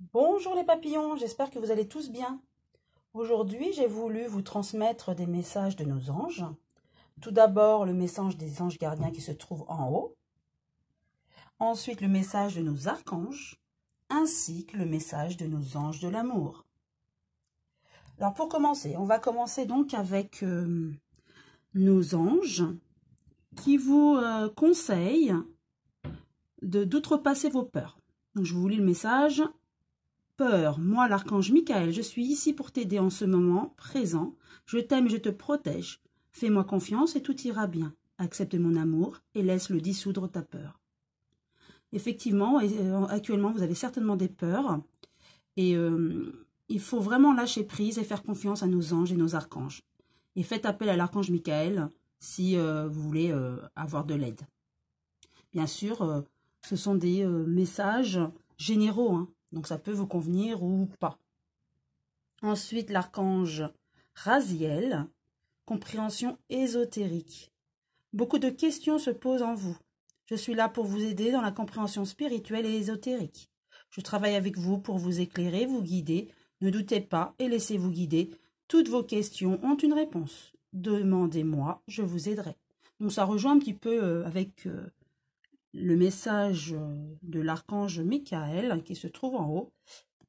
Bonjour les papillons, j'espère que vous allez tous bien. Aujourd'hui, j'ai voulu vous transmettre des messages de nos anges. Tout d'abord, le message des anges gardiens qui se trouve en haut. Ensuite, le message de nos archanges, ainsi que le message de nos anges de l'amour. Alors, pour commencer, on va commencer donc avec euh, nos anges qui vous euh, conseillent d'outrepasser vos peurs. Je vous lis le message. Peur, moi l'archange Michael, je suis ici pour t'aider en ce moment présent. Je t'aime et je te protège. Fais-moi confiance et tout ira bien. Accepte mon amour et laisse-le dissoudre ta peur. Effectivement, euh, actuellement, vous avez certainement des peurs. Et euh, il faut vraiment lâcher prise et faire confiance à nos anges et nos archanges. Et faites appel à l'archange Michael si euh, vous voulez avoir de l'aide. Bien sûr, ce sont des messages généraux. Hein. Donc ça peut vous convenir ou pas. Ensuite, l'archange Raziel, compréhension ésotérique. Beaucoup de questions se posent en vous. Je suis là pour vous aider dans la compréhension spirituelle et ésotérique. Je travaille avec vous pour vous éclairer, vous guider. Ne doutez pas et laissez-vous guider. Toutes vos questions ont une réponse. Demandez-moi, je vous aiderai. Donc ça rejoint un petit peu euh, avec euh, le message euh, de l'archange Michael qui se trouve en haut.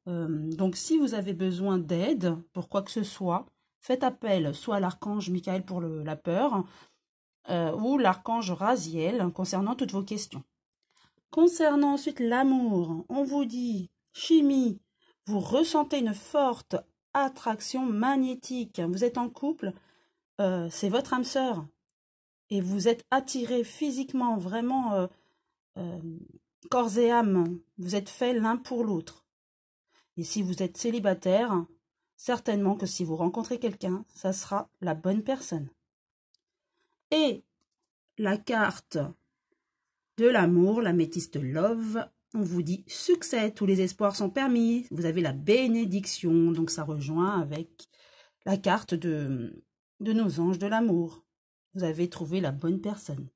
Euh, donc si vous avez besoin d'aide pour quoi que ce soit, faites appel soit à l'archange Michael pour la peur euh, ou l'archange Raziel concernant toutes vos questions. Concernant ensuite l'amour, on vous dit chimie, vous ressentez une forte attraction magnétique. Vous êtes en couple, c'est votre âme sœur et vous êtes attiré physiquement vraiment euh, corps et âme, vous êtes faits l'un pour l'autre. Et si vous êtes célibataire, certainement que si vous rencontrez quelqu'un, ça sera la bonne personne. Et la carte de l'amour, la métiste love, on vous dit succès, tous les espoirs sont permis, vous avez la bénédiction, donc ça rejoint avec la carte de, de nos anges de l'amour. Vous avez trouvé la bonne personne.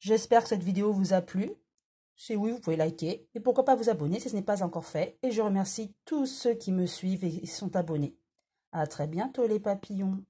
J'espère que cette vidéo vous a plu. Si oui, vous pouvez liker et pourquoi pas vous abonner si ce n'est pas encore fait. Et je remercie tous ceux qui me suivent et sont abonnés. À très bientôt les papillons.